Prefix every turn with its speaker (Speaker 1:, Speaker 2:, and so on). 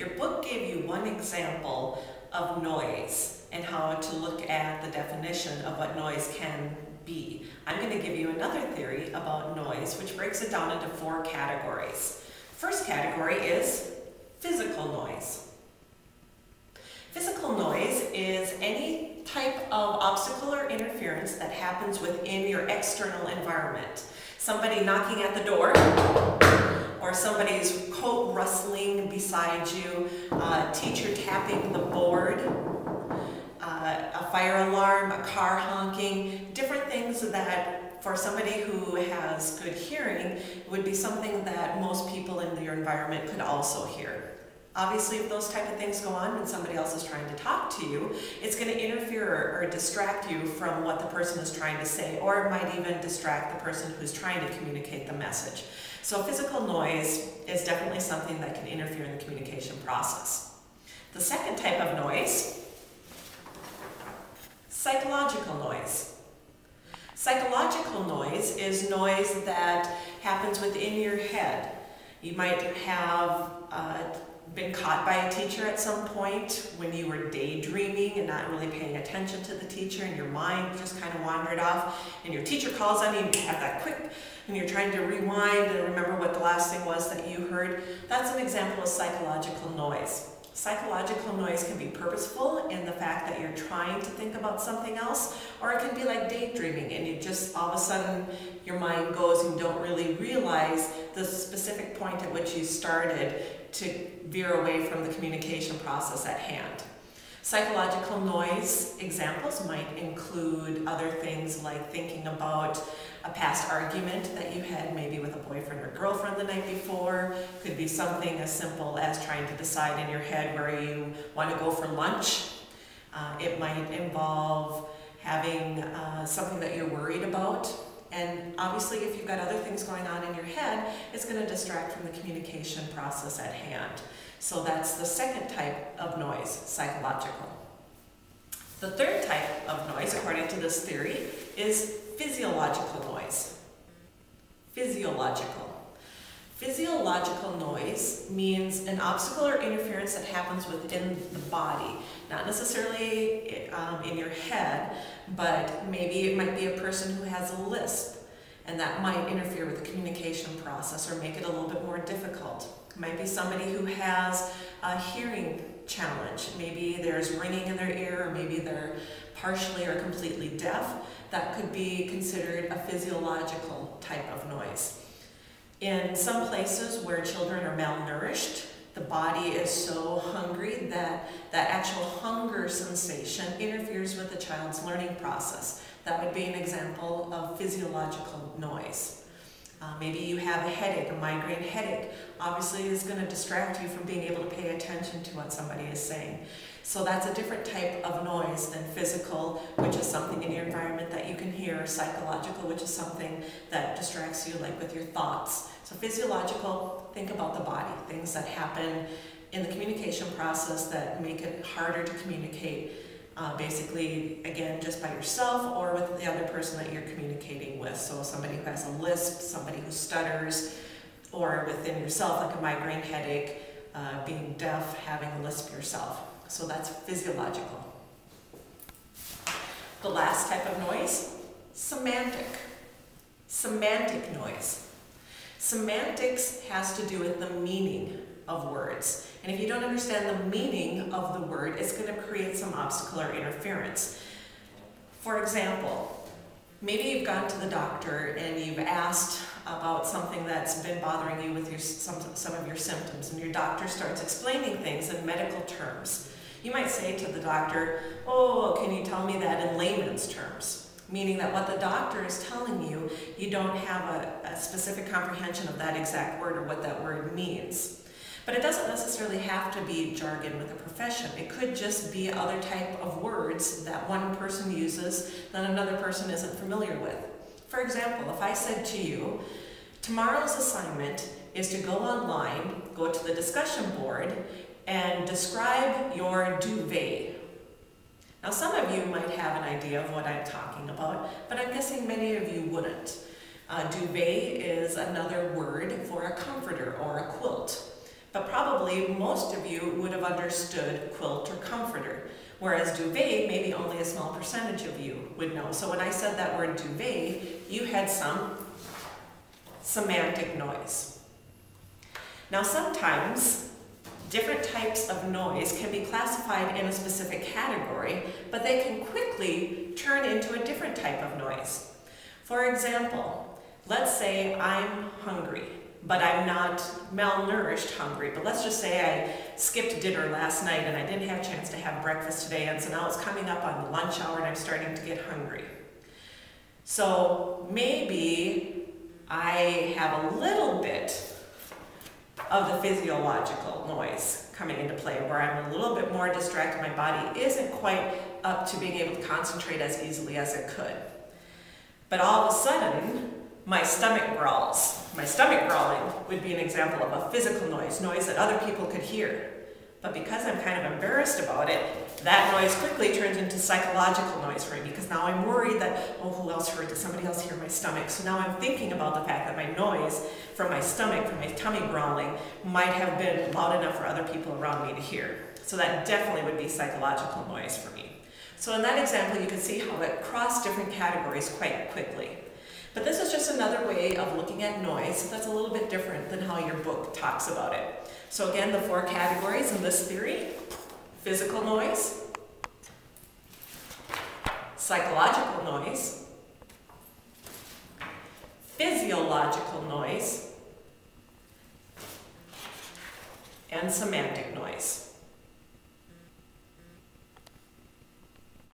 Speaker 1: your book gave you one example of noise and how to look at the definition of what noise can be. I'm going to give you another theory about noise, which breaks it down into four categories. First category is physical noise. Physical noise is any type of obstacle or interference that happens within your external environment. Somebody knocking at the door, or somebody's coat rustling beside you, a teacher tapping the board, uh, a fire alarm, a car honking, different things that for somebody who has good hearing would be something that most people in your environment could also hear. Obviously, if those type of things go on and somebody else is trying to talk to you, it's going to interfere or distract you from what the person is trying to say, or it might even distract the person who's trying to communicate the message. So physical noise is definitely something that can interfere in the communication process. The second type of noise, psychological noise. Psychological noise is noise that happens within your head. You might have uh, been caught by a teacher at some point when you were daydreaming and not really paying attention to the teacher and your mind just kind of wandered off and your teacher calls on you and you have that quick and you're trying to rewind and remember what the last thing was that you heard. That's an example of psychological noise. Psychological noise can be purposeful in the fact that you're trying to think about something else, or it can be like daydreaming and you just all of a sudden your mind goes and you don't really realize the specific point at which you started to veer away from the communication process at hand. Psychological noise examples might include other things like thinking about a past argument that you had maybe with a boyfriend or girlfriend the night before. Could be something as simple as trying to decide in your head where you want to go for lunch. Uh, it might involve having uh, something that you're worried about and obviously, if you've got other things going on in your head, it's going to distract from the communication process at hand. So that's the second type of noise, psychological. The third type of noise, according to this theory, is physiological. Physiological. Physiological noise means an obstacle or interference that happens within the body, not necessarily um, in your head, but maybe it might be a person who has a lisp, and that might interfere with the communication process or make it a little bit more difficult. It might be somebody who has a hearing challenge. Maybe there's ringing in their ear, or maybe they're partially or completely deaf. That could be considered a physiological type of noise. In some places where children are malnourished, the body is so hungry that that actual hunger sensation interferes with the child's learning process. That would be an example of physiological noise. Uh, maybe you have a headache, a migraine headache. Obviously, is going to distract you from being able to pay attention to what somebody is saying. So that's a different type of noise than physical, which is something in your environment that you can hear, psychological, which is something that distracts you, like with your thoughts. So physiological, think about the body, things that happen in the communication process that make it harder to communicate uh, basically, again, just by yourself or with the other person that you're communicating with. So somebody who has a lisp, somebody who stutters, or within yourself, like a migraine headache, uh, being deaf, having a lisp yourself. So that's physiological. The last type of noise, semantic. Semantic noise. Semantics has to do with the meaning of words. And if you don't understand the meaning of the word, it's going to create some obstacle or interference. For example, maybe you've gone to the doctor and you've asked about something that's been bothering you with your, some, some of your symptoms, and your doctor starts explaining things in medical terms. You might say to the doctor, oh, can you tell me that in layman's terms? Meaning that what the doctor is telling you, you don't have a, a specific comprehension of that exact word or what that word means. But it doesn't necessarily have to be jargon with a profession. It could just be other type of words that one person uses that another person isn't familiar with. For example, if I said to you, tomorrow's assignment is to go online, go to the discussion board, and describe your duvet. Now some of you might have an idea of what I'm talking about, but I'm guessing many of you wouldn't. Uh, duvet is another word for a comforter or a quilt. But probably most of you would have understood quilt or comforter, whereas duvet, maybe only a small percentage of you would know. So when I said that word duvet, you had some semantic noise. Now sometimes different types of noise can be classified in a specific category, but they can quickly turn into a different type of noise. For example, let's say I'm hungry, but I'm not malnourished hungry. But let's just say I skipped dinner last night and I didn't have a chance to have breakfast today, and so now it's coming up on lunch hour and I'm starting to get hungry. So maybe I have a little bit of the physiological noise coming into play where I'm a little bit more distracted. My body isn't quite up to being able to concentrate as easily as it could. But all of a sudden, my stomach growls. My stomach growling would be an example of a physical noise, noise that other people could hear. But because I'm kind of embarrassed about it, that noise quickly turns into psychological noise for me because now I'm worried that, oh, who else heard? Did somebody else hear my stomach? So now I'm thinking about the fact that my noise from my stomach, from my tummy growling, might have been loud enough for other people around me to hear. So that definitely would be psychological noise for me. So in that example, you can see how it crossed different categories quite quickly. But this is just another way of looking at noise that's a little bit different than how your book talks about it. So again, the four categories in this theory, physical noise, psychological noise, physiological noise, and semantic.